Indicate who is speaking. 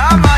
Speaker 1: I'm